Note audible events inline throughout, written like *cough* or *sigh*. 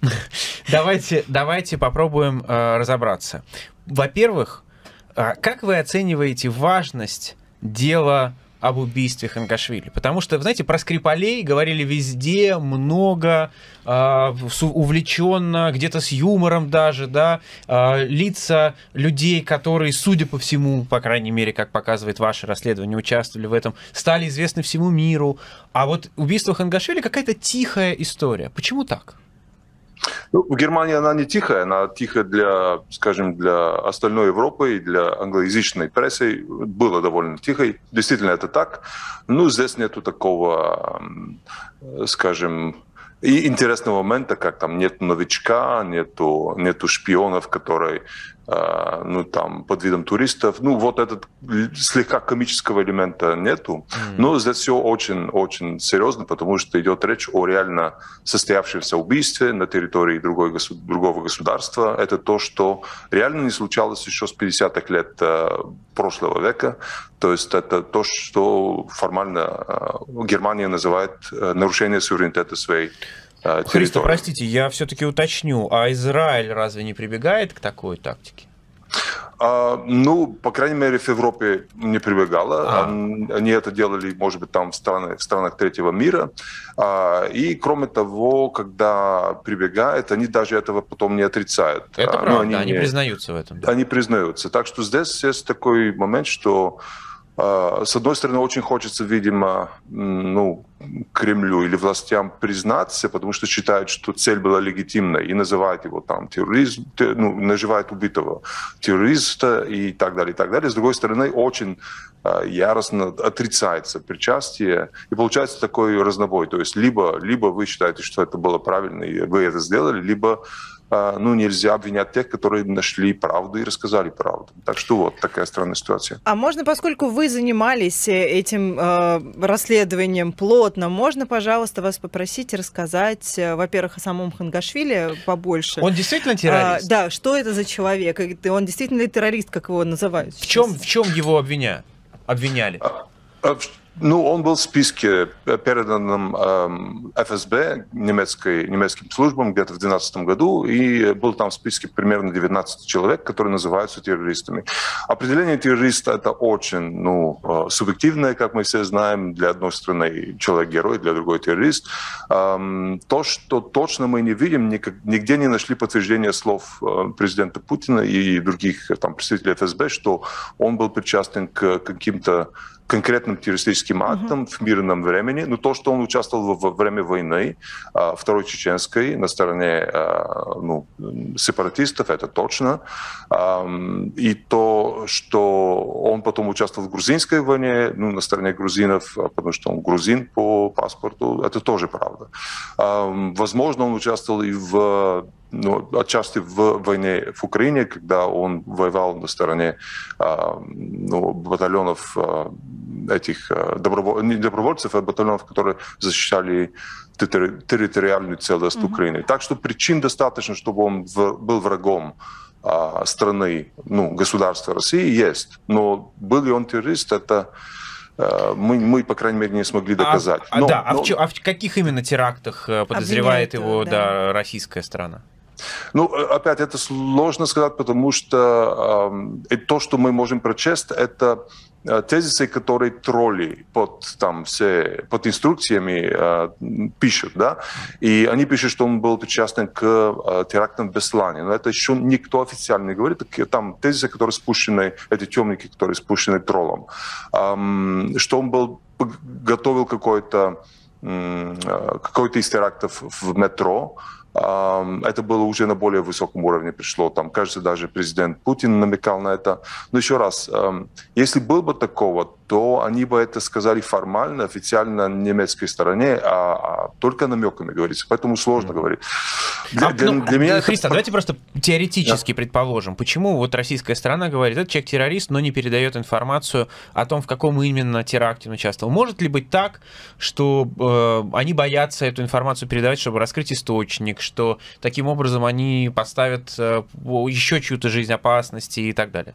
*laughs* Давайте, давайте попробуем э, разобраться. Во-первых, э, как вы оцениваете важность дела об убийстве Хангашвили. Потому что, знаете, про Скрипалей говорили везде, много, э, увлеченно, где-то с юмором даже, да, э, лица людей, которые, судя по всему, по крайней мере, как показывает ваше расследование, участвовали в этом, стали известны всему миру. А вот убийство Хангашвили какая-то тихая история. Почему так? Ну, в Германии она не тихая, она тихая для, скажем, для остальной Европы и для англоязычной прессы была довольно тихой. Действительно, это так. Ну, здесь нету такого, скажем, и интересного момента, как там нет новичка, нету, нету шпионов, которые ну, там, под видом туристов. Ну, вот этот слегка комического элемента нету. Mm-hmm. Но здесь все очень-очень серьезно, потому что идет речь о реально состоявшемся убийстве на территории другой, другого государства. Это то, что реально не случалось еще с 50-х лет э, прошлого века. То есть это то, что формально э, Германия называет э, нарушение суверенитета своей Э, Христо, простите, я все-таки уточню, а Израиль разве не прибегает к такой тактике? А, ну, по крайней мере, в Европе не прибегала. А. Они это делали, может быть, там в, страны, в странах третьего мира. А, и, кроме того, когда прибегают, они даже этого потом не отрицают. Это а, правда, они, они не, признаются в этом. Они признаются. Так что здесь есть такой момент, что а, с одной стороны, очень хочется, видимо, ну, Кремлю или властям признаться, потому что считают, что цель была легитимной и называют его там терроризм, ну, наживают убитого террориста и так далее, и так далее. С другой стороны, очень а, яростно отрицается причастие, и получается такой разнобой. То есть либо, либо вы считаете, что это было правильно, и вы это сделали, либо а, ну, нельзя обвинять тех, которые нашли правду и рассказали правду. Так что вот такая странная ситуация. А можно, поскольку вы занимались э, этим э, расследованием плотно, можно, пожалуйста, вас попросить рассказать, э, во-первых, о самом Хангашвили побольше. Он действительно террорист? А, да, что это за человек? Он действительно ли террорист, как его называют? В чем, в чем его обвиняют? Обвиняли? А, а ну, он был в списке, э, переданном э, ФСБ, немецкой, немецким службам, где-то в 2012 году, и был там в списке примерно 19 человек, которые называются террористами. Определение террориста – это очень ну, э, субъективное, как мы все знаем, для одной страны человек-герой, для другой террорист. Э, то, что точно мы не видим, нигде не нашли подтверждения слов э, президента Путина и других там, представителей ФСБ, что он был причастен к каким-то конкретным террористическим актом uh-huh. в мирном времени. Но то, что он участвовал во время войны, Второй Чеченской, на стороне ну, сепаратистов, это точно. И то, что он потом участвовал в грузинской войне, ну, на стороне грузинов, потому что он грузин по паспорту, это тоже правда. Возможно, он участвовал и в ну, отчасти в войне в Украине, когда он воевал на стороне ну, батальонов этих добровольцев, не добровольцев, а батальонов, которые защищали территориальную целостность mm-hmm. Украины. Так что причин достаточно, чтобы он был врагом страны, ну, государства России, есть. Но был ли он террорист, это мы, мы, по крайней мере, не смогли а, доказать. А, но, да, но... А, в, а в каких именно терактах э, подозревает его да. Да, российская страна? Ну, э, опять, это сложно сказать, потому что э, то, что мы можем прочесть, это э, тезисы, которые тролли под, там, все, под инструкциями э, пишут, да, и они пишут, что он был причастен к э, терактам в Беслане, но это еще никто официально не говорит, там тезисы, которые спущены, эти темники, которые спущены троллом, э, что он был, готовил какой-то э, какой-то из терактов в метро, это было уже на более высоком уровне пришло. Там, кажется, даже президент Путин намекал на это. Но еще раз, если был бы такого, то они бы это сказали формально, официально немецкой стороне, а, а только намеками говорится. Поэтому сложно mm-hmm. говорить. Для, а, для, ну, для меня Христа, это... давайте просто теоретически да. предположим, почему вот российская сторона говорит, этот человек террорист, но не передает информацию о том, в каком именно теракте он участвовал. Может ли быть так, что э, они боятся эту информацию передавать, чтобы раскрыть источник, что таким образом они поставят э, еще чью-то жизнь опасности и так далее?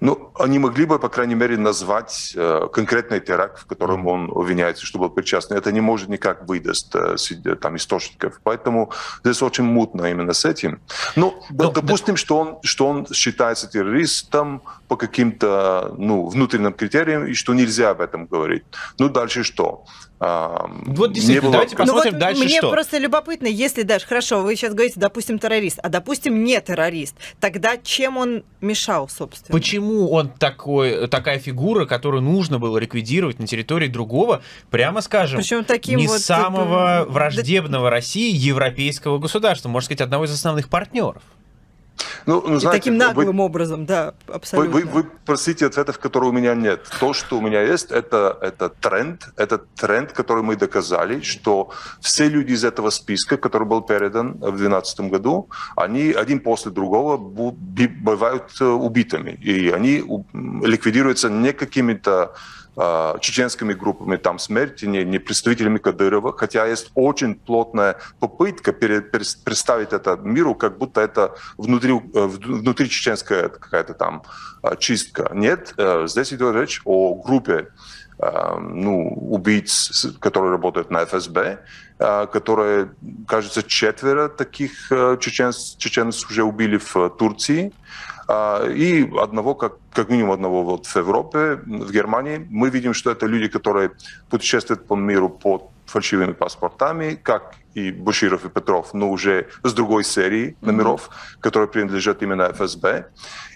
Ну, они могли бы, по крайней мере, назвать э, конкретный теракт, в котором он обвиняется, что был причастен. Это не может никак выдаст э, там, источников. Поэтому здесь очень мутно именно с этим. Ну, Но, допустим, да. что, он, что он считается террористом по каким-то ну, внутренним критериям, и что нельзя об этом говорить. Ну, дальше что? Вот действительно, было... давайте посмотрим ну, вот дальше мне что. Мне просто любопытно, если даже, хорошо, вы сейчас говорите, допустим, террорист, а допустим, не террорист, тогда чем он мешал, собственно? Почему он такой, такая фигура, которую нужно было ликвидировать на территории другого, прямо скажем, Причем таким не вот самого это... враждебного России европейского государства, можно сказать, одного из основных партнеров? Ну, ну, знаете, таким наглым вы, образом, да, абсолютно. Вы, вы, вы просите ответов, которые у меня нет. То, что у меня есть, это, это тренд, это тренд, который мы доказали, что все люди из этого списка, который был передан в 2012 году, они один после другого бывают э, убитыми. И они ликвидируются не какими-то чеченскими группами там смерти, не, не представителями Кадырова, хотя есть очень плотная попытка пере, пере, представить это миру, как будто это внутри, э, внутри чеченская какая-то там а, чистка. Нет, э, здесь идет речь о группе ну, убийц, которые работают на ФСБ, которые, кажется, четверо таких э, чеченцев, чеченцев уже убили в Турции. А, и одного, как, как минимум одного вот в Европе, в Германии. Мы видим, что это люди, которые путешествуют по миру под фальшивыми паспортами, как и Буширов и Петров, но уже с другой серии номеров, mm-hmm. которые принадлежат именно ФСБ.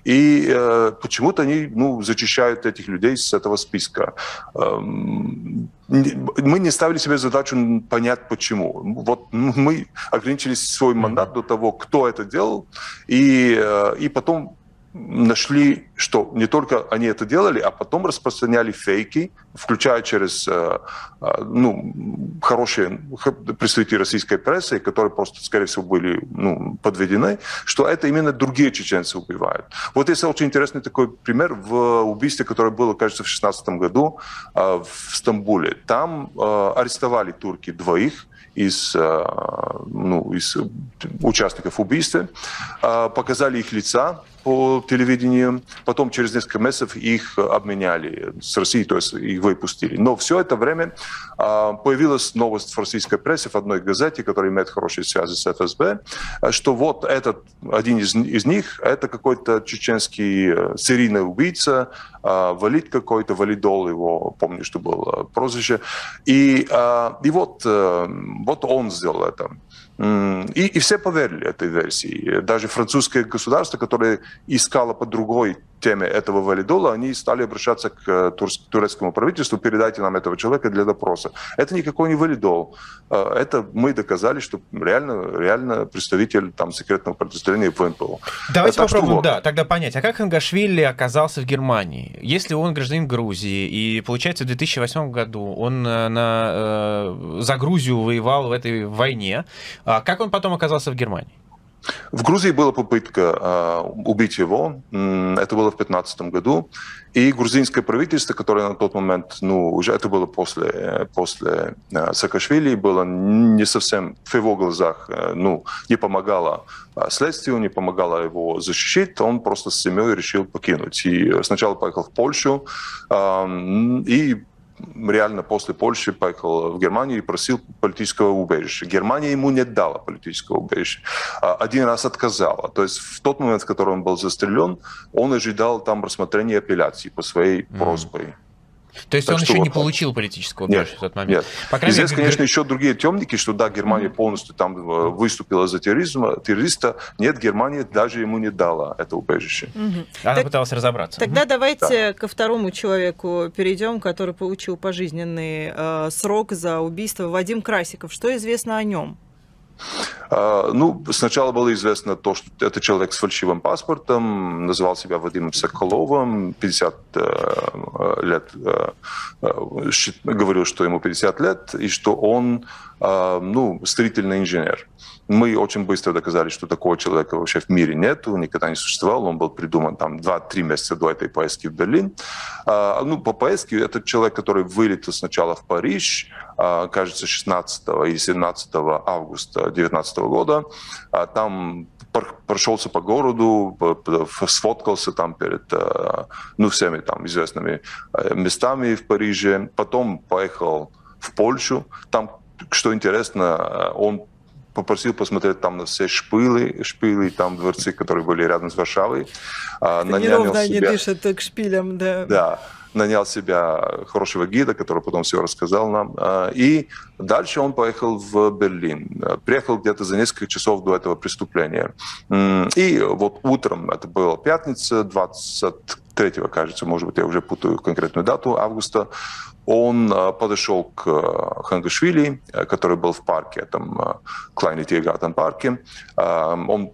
И э, почему-то они ну, зачищают этих людей с этого списка. Эм, мы не ставили себе задачу понять, почему. Вот мы ограничились свой мандат mm-hmm. до того, кто это делал, и, э, и потом нашли, что не только они это делали, а потом распространяли фейки, включая через э, э, ну, хорошие представители российской прессы, которые просто, скорее всего, были ну, подведены, что это именно другие чеченцы убивают. Вот есть очень интересный такой пример в убийстве, которое было, кажется, в 2016 году э, в Стамбуле. Там арестовали турки двоих, из, ну, из участников убийства, показали их лица, по телевидению, потом через несколько месяцев их обменяли с Россией, то есть их выпустили. Но все это время а, появилась новость в российской прессе, в одной газете, которая имеет хорошие связи с ФСБ, что вот этот, один из, из них, это какой-то чеченский э, серийный убийца, а, валид какой-то, валидол его, помню, что было прозвище. И, а, и вот, э, вот он сделал это. И, и все поверили этой версии. Даже французское государство, которое искало по другой теме этого валидола, они стали обращаться к э, турецкому правительству, передайте нам этого человека для допроса. Это никакой не валидол. Э, это мы доказали, что реально, реально представитель там, секретного подразделения ВНПО. Давайте так попробуем, вот. да, тогда понять, а как Хангашвили оказался в Германии? Если он гражданин Грузии, и получается в 2008 году он э, на, за Грузию воевал в этой войне, а как он потом оказался в Германии? В Грузии была попытка э, убить его. Это было в 2015 году. И грузинское правительство, которое на тот момент, ну, уже это было после, после э, Саакашвили, было не совсем в его глазах, э, ну, не помогало следствию, не помогало его защищать. Он просто с семьей решил покинуть. И сначала поехал в Польшу, и реально после Польши поехал в Германию и просил политического убежища. Германия ему не дала политического убежища. А, один раз отказала. То есть в тот момент, в который он был застрелен, он ожидал там рассмотрения апелляции по своей mm. просьбе. То есть так он еще вот не получил политического убежища в тот момент? Нет. По крайней Здесь, мере, конечно, еще другие темники, что да, Германия mm-hmm. полностью там э, выступила за терроризм, террориста. Нет, Германия даже ему не дала это убежище. Mm-hmm. Она так, пыталась разобраться. Тогда mm-hmm. давайте да. ко второму человеку перейдем, который получил пожизненный э, срок за убийство. Вадим Красиков. Что известно о нем? А, ну, сначала было известно то, что это человек с фальшивым паспортом, называл себя Вадимом Соколовым, 50 э, лет, э, э, говорил, что ему 50 лет, и что он, ну, строительный инженер. Мы очень быстро доказали, что такого человека вообще в мире нету, никогда не существовал. Он был придуман там 2-3 месяца до этой поездки в Берлин. А, ну, по поездке этот человек, который вылетел сначала в Париж, кажется, 16 или 17 августа 2019 года. Там прошелся по городу, сфоткался там перед ну, всеми там известными местами в Париже. Потом поехал в Польшу. Там, что интересно, он попросил посмотреть там на все шпилы, шпилы там дворцы, которые были рядом с Варшавой. Это неровно себя... они дышат к шпилям, да. Да, нанял себя хорошего гида, который потом все рассказал нам. А, и дальше он поехал в Берлин. Приехал где-то за несколько часов до этого преступления. И вот утром, это была пятница, 23 кажется, может быть, я уже путаю конкретную дату августа, он э, подошел к э, Хангашвили, э, который был в парке, этом Клайне Тиегатан парке. Он,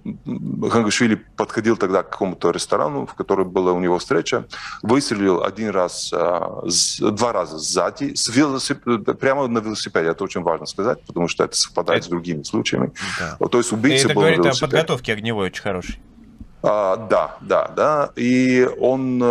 Хангашвили подходил тогда к какому-то ресторану, в котором была у него встреча, выстрелил один раз, два раза сзади, с велосип... прямо на велосипеде. Это очень важно сказать, потому что это совпадает это... с другими случаями. Да. То есть убийца это был говорит о подготовке огневой очень хорошей. А, да, да, да. И он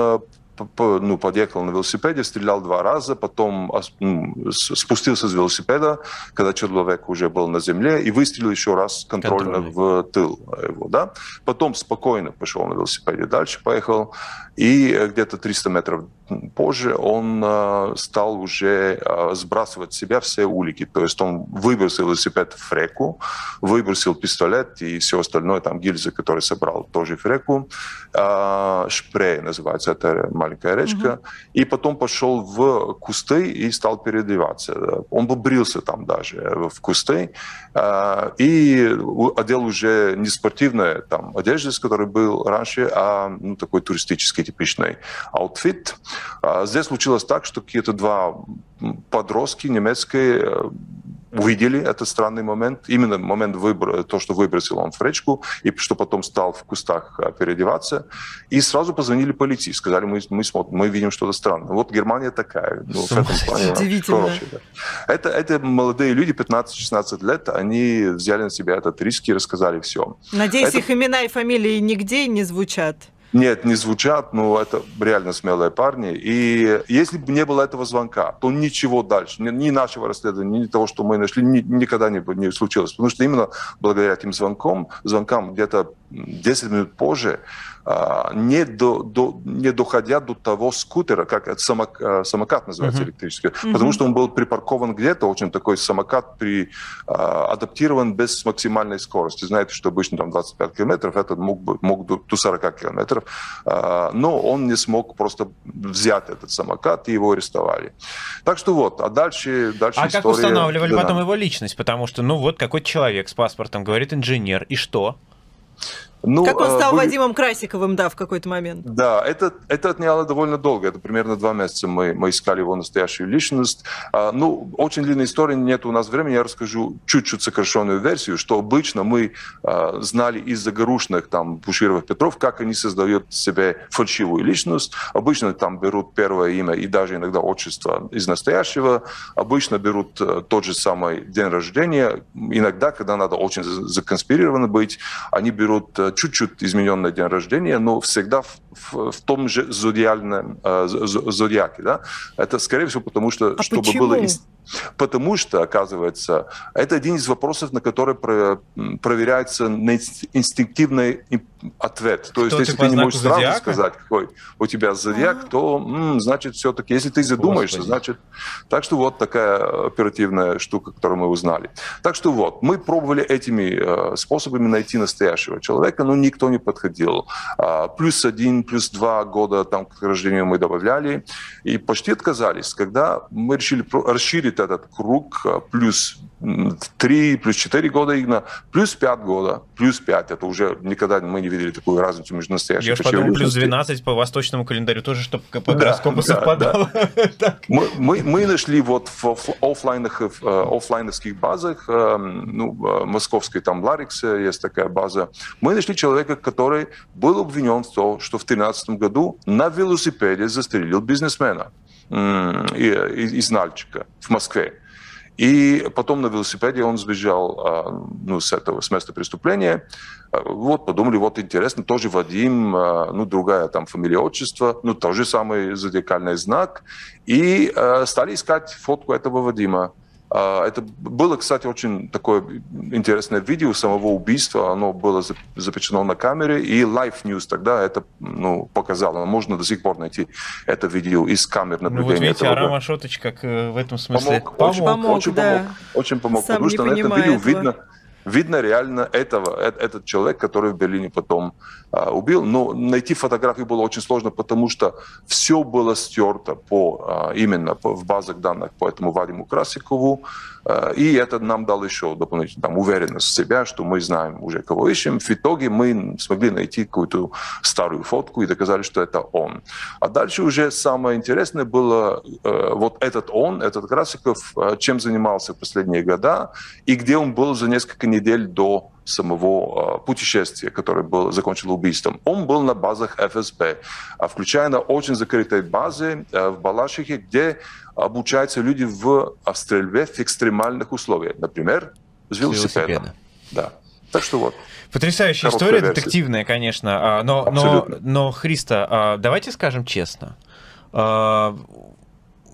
ну, подъехал на велосипеде, стрелял два раза, потом ну, спустился с велосипеда, когда человек уже был на земле, и выстрелил еще раз контрольно Контрольный. в тыл его. Да? Потом спокойно пошел на велосипеде дальше, поехал, и где-то 300 метров позже он э, стал уже э, сбрасывать с себя все улики. То есть он выбросил велосипед в реку, выбросил пистолет и все остальное, там гильзы, которые собрал, тоже в реку. Э, Шпрей называется, это маленькая речка. Угу. И потом пошел в кусты и стал переодеваться. Он бы брился там даже в кусты. И одел уже не спортивное там одежды, с которой был раньше, а ну, такой туристический типичный outfit. Здесь случилось так, что какие-то два подростки немецкие э, увидели этот странный момент, именно момент выбора, то, что выбросил он в речку, и что потом стал в кустах э, переодеваться, и сразу позвонили полиции, сказали, мы, мы смотрим, мы видим что-то странное. Вот Германия такая. Ну, в этом плане, Удивительно. Это, это молодые люди, 15-16 лет, они взяли на себя этот риск и рассказали все. Надеюсь, это... их имена и фамилии нигде не звучат. Нет, не звучат, но это реально смелые парни. И если бы не было этого звонка, то ничего дальше, ни, нашего расследования, ни того, что мы нашли, ни, никогда не, не случилось. Потому что именно благодаря этим звонкам, звонкам где-то 10 минут позже не, до, до, не доходя до того скутера, как самок, а, самокат называется uh-huh. электрический, uh-huh. потому что он был припаркован где-то, очень такой самокат при, а, адаптирован без максимальной скорости. Знаете, что обычно там 25 километров, этот мог, бы, мог до, до 40 километров, а, но он не смог просто взять этот самокат и его арестовали. Так что вот, а дальше, дальше А история... как устанавливали да. потом его личность? Потому что, ну вот, какой-то человек с паспортом, говорит инженер, и что? Ну, как он э, стал были... Вадимом Красиковым, да, в какой-то момент. Да, это, это отняло довольно долго. Это примерно два месяца мы, мы искали его настоящую личность. А, ну, очень длинная история, нет у нас времени. Я расскажу чуть-чуть сокращенную версию, что обычно мы а, знали из загорушных там Буширов, Петров, как они создают себе фальшивую личность. Обычно там берут первое имя и даже иногда отчество из настоящего. Обычно берут а, тот же самый день рождения. Иногда, когда надо очень законспирированно быть, они берут э, чуть-чуть измененный день рождения, но всегда в, в, в том же зодиальном э, зодиаке. Да? Это, скорее всего, потому что, а чтобы почему? было... Потому что, оказывается, это один из вопросов, на который про, проверяется инстинктивный ответ. То есть, если ты, ты не можешь сразу зодиака? сказать, какой у тебя зодиак, А-а-а. то м, значит, все-таки, если ты задумаешься, Господи. значит... Так что вот такая оперативная штука, которую мы узнали. Так что вот, мы пробовали этими э, способами найти настоящего человека, но никто не подходил. А, плюс один, плюс два года там к рождению мы добавляли, и почти отказались. Когда мы решили расширить этот круг, а, плюс 3, плюс 4 года Игна, плюс 5 года, плюс 5. Это уже никогда мы не видели такую разницу между настоящими. Я подумал, плюс 12 по восточному календарю тоже, чтобы по гороскопу да, совпадало. *laughs* Да. мы, мы, мы нашли вот в офлайнах, в офлайновских базах, э, ну, московской там Лариксе есть такая база, мы нашли человека, который был обвинен в том, что в 2013 году на велосипеде застрелил бизнесмена из Нальчика в Москве. И потом на велосипеде он сбежал а, ну, с этого, с места преступления. А, вот, подумали, вот интересно, тоже Вадим, а, ну, другая там фамилия, отчество, ну, тот же самый зодиакальный знак. И стали искать фотку этого Вадима. А, это было, кстати, очень такое интересное видео самого убийства. Оно было запечатлено на камере, и Life News тогда это ну, показало. Можно до сих пор найти это видео из камер наблюдения. Ну вот видите, Арам Ашотыч как э, в этом смысле помог. помог. Очень помог, очень да. помог. Очень помог, Сам потому что на этом видео этого. видно, видно реально этого, этот человек, который в Берлине потом а, убил. Но найти фотографии было очень сложно, потому что все было стерто по, а, именно в базах данных по этому Вадиму Красикову. А, и это нам дало еще дополнительную там, уверенность в себя, что мы знаем уже, кого ищем. В итоге мы смогли найти какую-то старую фотку и доказали, что это он. А дальше уже самое интересное было э, вот этот он, этот Красиков, э, чем занимался в последние года и где он был за несколько недель до самого э, путешествия, которое было, закончило убийством. Он был на базах ФСБ, включая на очень закрытой базе в Балашихе, где обучаются люди в стрельбе в экстремальных условиях. Например, с велосипедом. Да. Так что вот. Потрясающая история, версия. детективная, конечно. А, но, но, но, Христа, а, давайте скажем честно. А,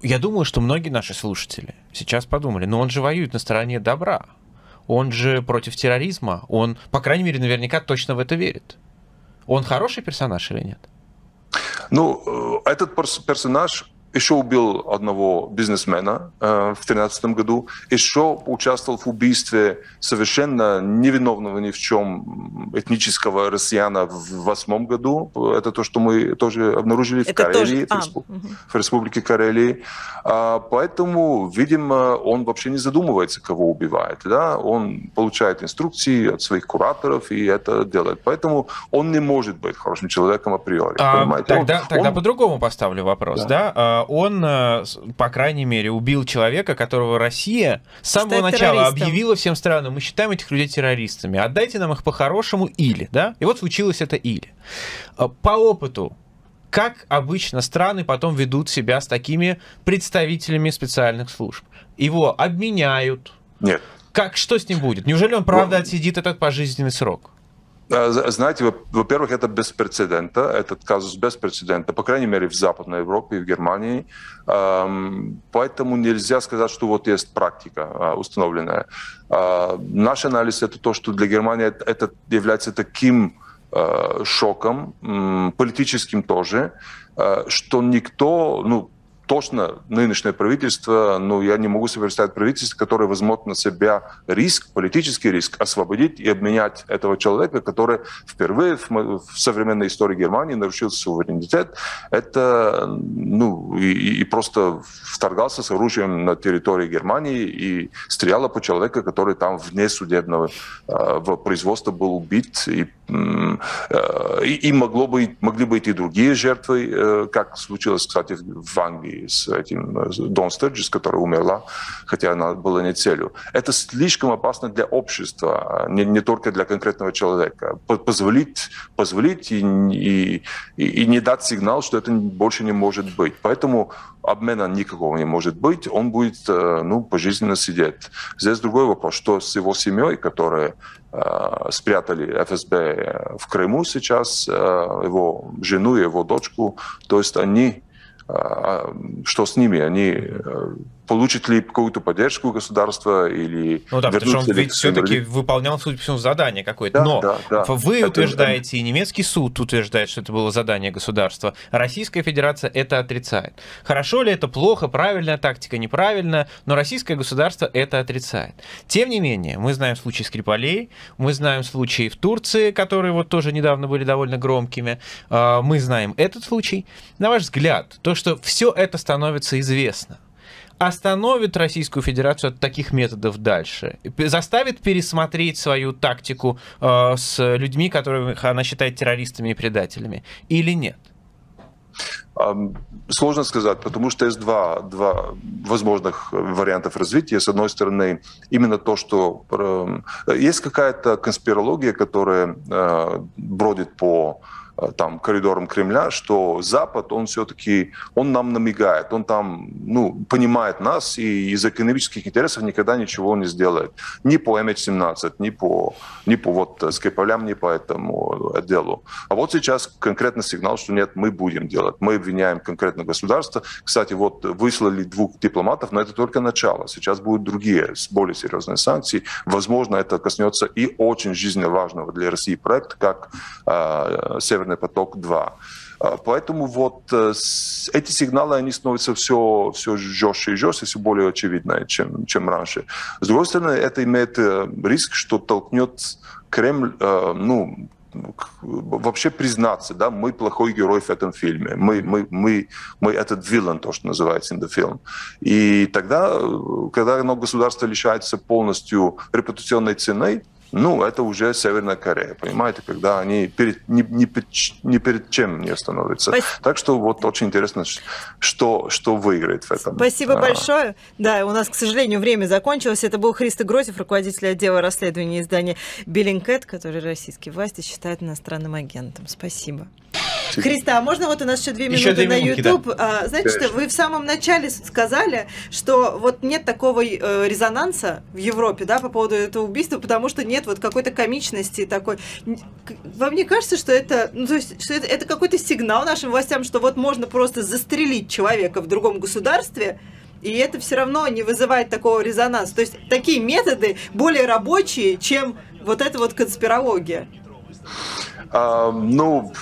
я думаю, что многие наши слушатели сейчас подумали, но он же воюет на стороне добра. Он же против терроризма. Он, по крайней мере, наверняка точно в это верит. Он хороший персонаж или нет? Ну, э, этот персонаж еще убил одного бизнесмена э, в 2013 году, еще участвовал в убийстве совершенно невиновного ни в чем этнического россияна в 2008 году. Это то, что мы тоже обнаружили Это в Карелии, тоже... в, респу... а, в Республике Карелии. А, поэтому, видимо, он вообще не задумывается, кого убивает. Да? Он получает инструкции от своих кураторов и это делает. Поэтому он не может быть хорошим человеком априори. А, тогда он, тогда он... по-другому поставлю вопрос. Да? Да? Он, э, по крайней мере, убил человека, которого Россия с самого Стать начала объявила всем странам, мы считаем этих людей террористами, отдайте нам их по-хорошему или, да? И вот случилось это или. Э, по опыту как обычно страны потом ведут себя с такими представителями специальных служб? Его обменяют? Нет. Как, что с ним будет? Неужели он правда отсидит этот пожизненный срок? А, знаете, во-первых, это без прецедента, этот казус без прецедента, по крайней мере, в Западной Европе и в Германии. Поэтому нельзя сказать, что вот есть практика а, установленная. А, наш анализ это то, что для Германии это является таким шоком, политическим тоже, что никто, ну, точно нынешнее правительство, ну, я не могу себе представить правительство, которое возьмет на себя риск, политический риск, освободить и обменять этого человека, который впервые в, в современной истории Германии нарушил суверенитет. Это, ну, и, и просто вторгался с оружием на территории Германии и стрелял по человеку, который там вне судебного э, производства был убит. И, э, и, могло быть, могли быть и другие жертвы, э, как случилось, кстати, в Англии с этим э, Дон Стерджис, которая умерла, хотя она была не целью. Это слишком опасно для общества, а не, не только для конкретного человека. Позволить, позволить и, и, и не дать сигнал, что это больше не может быть. Поэтому обмена никакого не может быть, он будет э, ну, пожизненно сидеть. Здесь другой вопрос, что с его семьей, которые э, спрятали ФСБ в Крыму сейчас, э, его жену и его дочку, то есть они что с ними? Они э, получит ли какую-то поддержку государства или... Ну да, потому что он ведь все-таки выполнял, судя по всему, задание какое-то. Да, Но да, да. вы это, утверждаете, и немецкий суд утверждает, что это было задание государства. Российская Федерация это отрицает. Хорошо ли это, плохо, правильная тактика, неправильная, но российское государство это отрицает. Тем не менее, мы знаем случаи Скрипалей, мы знаем случаи в Турции, которые вот тоже недавно были довольно громкими, а, мы знаем этот случай. На ваш взгляд, то, что все это становится известно, остановит Российскую Федерацию от таких методов дальше? Заставит пересмотреть свою тактику э, с людьми, которых она считает террористами и предателями? Или нет? Сложно сказать, потому что есть два, два возможных вариантов развития. С одной стороны, именно то, что э, есть какая-то конспирология, которая э, бродит по там, коридором Кремля, что Запад, он все-таки, он нам намигает, он там, ну, понимает нас и из экономических интересов никогда ничего не сделает. Ни по MH17, ни по, ни по вот Скрипалям, ни по этому отделу. А вот сейчас конкретный сигнал, что нет, мы будем делать. Мы обвиняем конкретно государство. Кстати, вот выслали двух дипломатов, но это только начало. Сейчас будут другие, более серьезные санкции. Возможно, это коснется и очень жизненно важного для России проекта, как э, Север Северный поток-2. А, поэтому вот э, эти сигналы, они становятся все, все жестче и жестче, все более очевидные, чем, чем раньше. С другой стороны, это имеет э, риск, что толкнет Кремль, э, ну, вообще признаться, да, мы плохой герой в этом фильме, мы, мы, мы, мы этот вилан, то, что называется in the film. И тогда, когда одно государство лишается полностью репутационной цены, ну, это уже Северная Корея, понимаете, когда они перед, ни, ни, ни перед чем не становятся. Спасибо. Так что вот очень интересно, что, что выиграет в этом. Спасибо а. большое. Да, у нас, к сожалению, время закончилось. Это был Христо Грозев, руководитель отдела расследования издания Биллингкэт, который российские власти считают иностранным агентом. Спасибо. Христа, а можно вот у нас еще две минуты еще две на YouTube? Да. А, знаете что, вы в самом начале сказали, что вот нет такого э, резонанса в Европе, да, по поводу этого убийства, потому что нет вот какой-то комичности такой. Вам не кажется, что это, ну, то есть, что это, это какой-то сигнал нашим властям, что вот можно просто застрелить человека в другом государстве, и это все равно не вызывает такого резонанса. То есть такие методы более рабочие, чем вот эта вот конспирология. А, ну,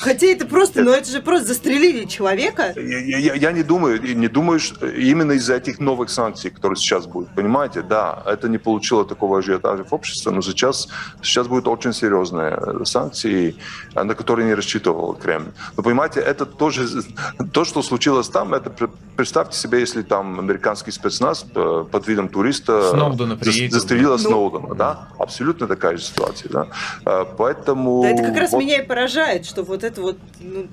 Хотя это просто, ну это же просто застрелили человека. Я, я, я не думаю, не думаю, что именно из-за этих новых санкций, которые сейчас будут, понимаете, да, это не получило такого ажиотажа в обществе, но сейчас, сейчас будут очень серьезные санкции, на которые не рассчитывал Кремль. Но понимаете, это тоже, *laughs* то, что случилось там, это представьте себе, если там американский спецназ под видом туриста Сноудена застрелила ну, Сноудена, да, абсолютно такая же ситуация, да, а, поэтому... Да, это как раз вот... меня и поражает, что вот это вот ну,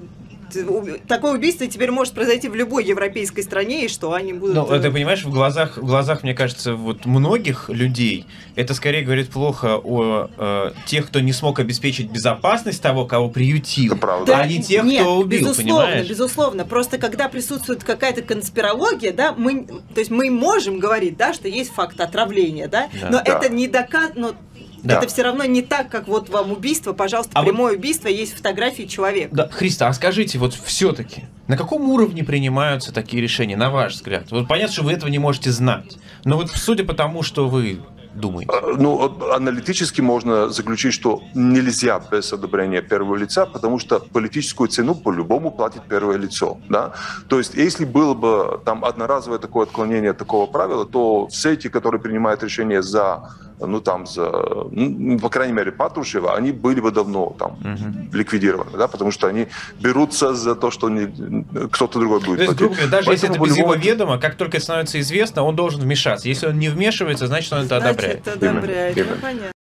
такое убийство теперь может произойти в любой европейской стране, и что они будут... Ну, ты понимаешь, в глазах, в глазах, мне кажется, вот многих людей это скорее говорит плохо о э, тех, кто не смог обеспечить безопасность того, кого приютил, правда. а не тех, Нет, кто убил, безусловно, понимаешь? безусловно. Просто когда присутствует какая-то конспирология, да, мы, то есть мы можем говорить, да, что есть факт отравления, да, да. но да. это не доказано, да. Это все равно не так, как вот вам убийство, пожалуйста, а прямое вот... убийство, есть фотографии человека. Да, Христа, а скажите, вот все-таки, на каком уровне принимаются такие решения, на ваш взгляд? Вот понятно, что вы этого не можете знать, но вот судя по тому, что вы думаете? А, ну, аналитически можно заключить, что нельзя без одобрения первого лица, потому что политическую цену по-любому платит первое лицо. Да? То есть, если было бы там одноразовое такое отклонение от такого правила, то все эти, которые принимают решение за ну там за, ну, по крайней мере, Патрушева, они были бы давно там угу. ликвидированы, да, потому что они берутся за то, что не, кто-то другой будет. То есть, грубо говоря, даже Поэтому если это без его ведома, как только становится известно, он должен вмешаться. Если он не вмешивается, значит, он это одобряет. Значит, одобряет. Именно. Ну, понятно.